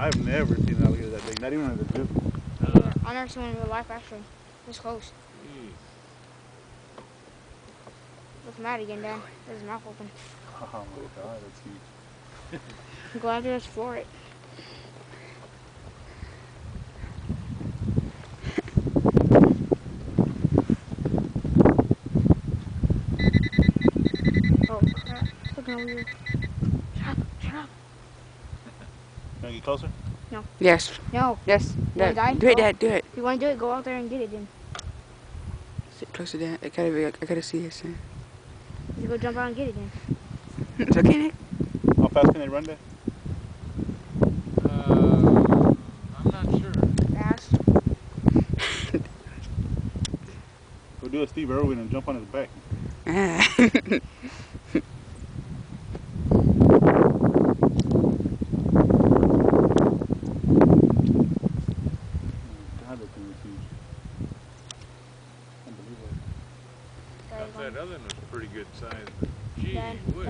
I've never seen an alligator that big, not even at the zoo. Uh, I never seen one in real life actually. This close. geez. Look mad again, Dad. With his mouth open. Oh my god, that's huge. Go out there, explore it. Oh crap. Look over here. Shut up, shut up. Wanna get closer? No. Yes. No. Yes. Wanna Dad, die? do it, Dad. Do it. If you want to do it, go out there and get it then. Sit closer, Dad. I gotta, be, I gotta see it, son. You go jump out and get it then. It's okay, Nick. How fast can they run there? Uh, I'm not sure. Fast. Go do a Steve Irwin and jump on his back. God, that thing huge. Unbelievable. There Thought that other one was pretty good size. but Gee Dad, whiz.